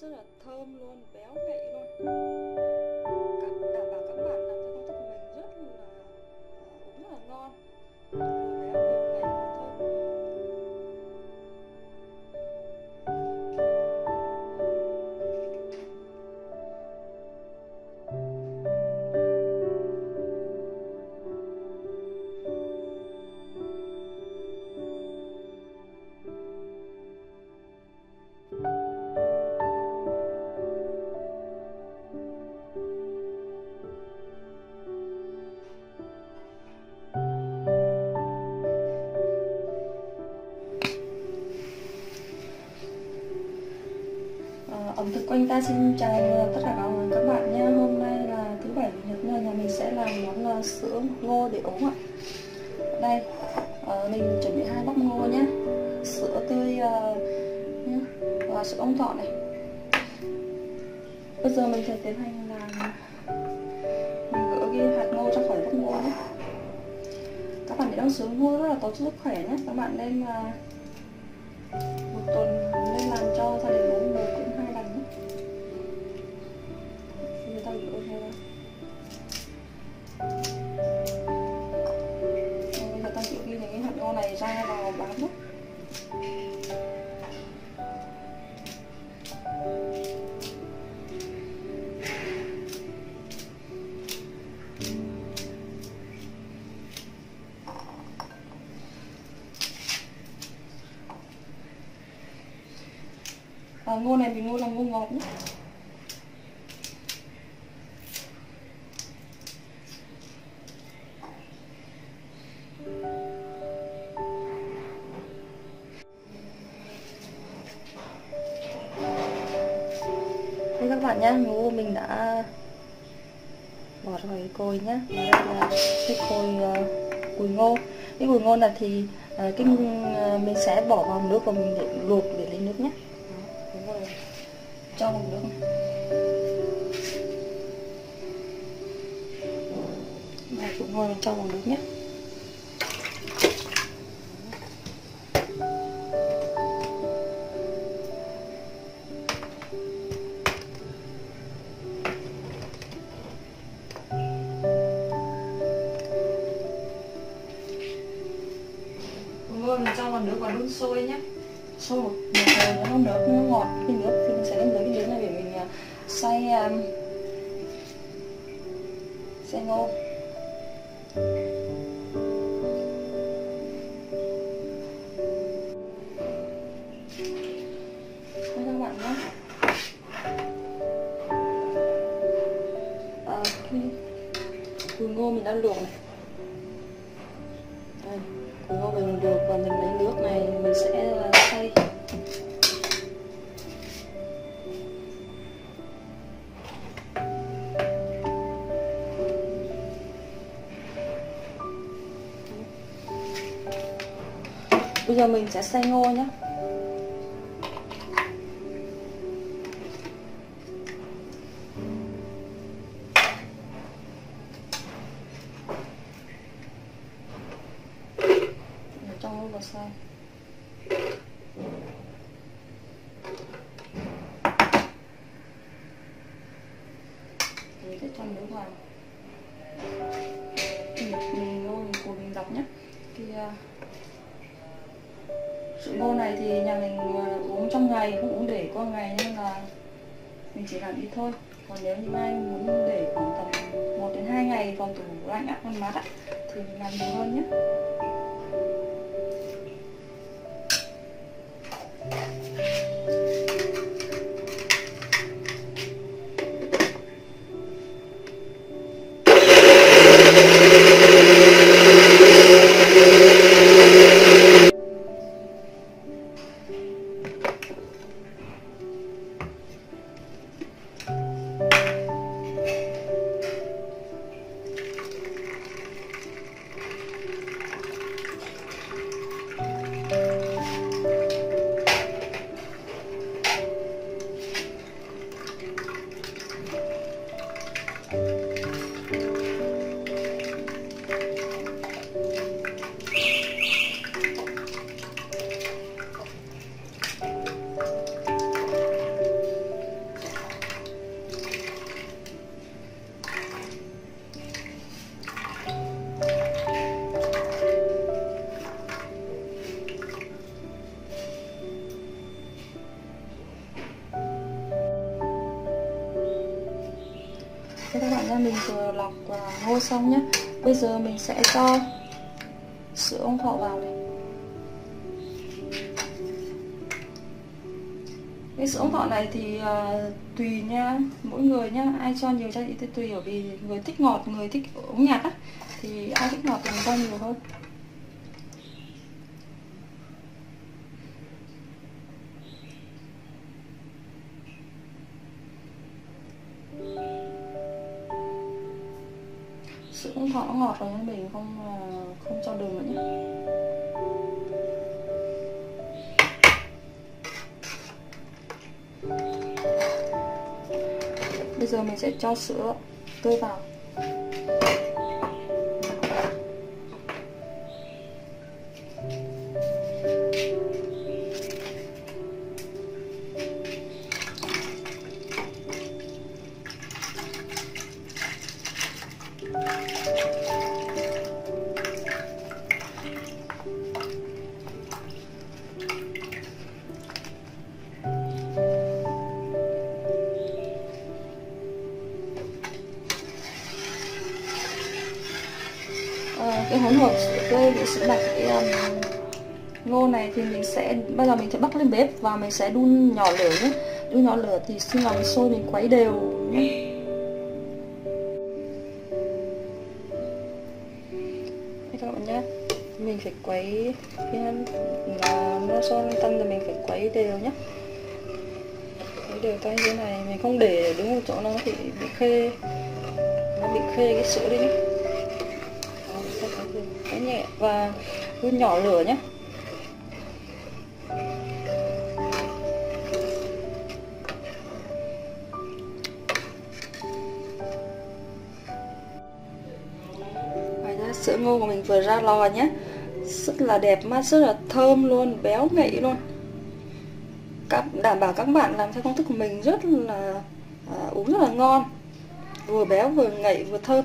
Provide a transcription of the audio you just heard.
rất là thơm luôn béo ẩm thực quanh ta xin chào tất cả các bạn nha. Hôm nay là thứ bảy chủ nhật nên nhà mình sẽ làm món ờ, sữa ngô để uống ạ. Đây ờ, mình chuẩn bị hai bắp ngô nhé sữa tươi ờ, nhá, và sữa ống thọ này. Bây giờ mình sẽ tiến hành làm mình gỡ cái hạt ngô ra khỏi bắp ngô nhé các bạn để rằng sữa ngô rất là tốt cho sức khỏe nhé các bạn nên ờ, à, ngô này mình mua là ngô ngọt nhé Đây các bạn nhé, ngô mình đã bỏ ra cồi nhé Và đây là cái cồi uh, ờ, cùi ngô. Cái cùi ngô này thì uh, cái uh, mình sẽ bỏ vào nước và mình để luộc để lấy nước nhé đó, rồi cho một nước này. Và ngồi mình cho một nước nhé ngô cho vào nước và đun sôi nhé sôi một một hồi nó không được ngọt cái nước thì mình sẽ đến tới cái miếng này để mình ờ, xay um, xay ngô. Đây các bạn nhé. Ờ, à, cái ngô mình đã luộc này. Đây củ ngô mình luộc và mình lấy nước này mình sẽ bây giờ mình sẽ xay ngô nhé Để trong lúc vào xay để cho nước vào. Mình mình ngô, mình của mình đọc nhé cái sữa ngô này thì nhà mình ờ, uống trong ngày không uống để qua ngày nên là mình chỉ làm ít thôi. Còn nếu như ai muốn để khoảng tầm 1 đến 2 ngày vào tủ lạnh á còn mát á, thì mình làm nhiều hơn nhé. Các bạn nha mình vừa lọc và ngô xong nhé bây giờ mình sẽ cho sữa ông thọ vào này. Cái sữa ông thọ này thì uh, tùy nha mỗi người nhá. Ai cho nhiều cho thì tùy ở vì người thích ngọt người thích uống nhạt á thì ai thích ngọt thì mình cho nhiều hơn. Sữa không thọ nó ngọt rồi nên mình không ờ, không cho đường nữa nhé bây giờ mình sẽ cho sữa tươi vào. Ờ, cái hỗn hợp sữa tươi với sữa đặc cái um, ngô này thì mình sẽ bây giờ mình sẽ bắt lên bếp và mình sẽ đun nhỏ lửa nhé. Đun nhỏ lửa thì khi nào mình sôi mình quấy đều nhé. Các bạn nhé. Mình phải quấy khi mà nó sôi lên tăng thì mình phải quấy đều nhé. Quấy đều tay như này mình không để đứng một chỗ nó thì bị khê nó bị khê cái sữa đi nhé cái nhẹ và hơi nhỏ lửa nhé. Ngoài ra sữa ngô của mình vừa ra lò nhé. Rất là đẹp mắt rất là thơm luôn, béo ngậy luôn. Các Đảm bảo các bạn làm theo công thức của mình rất là à, uống rất là ngon. Vừa béo vừa ngậy vừa thơm.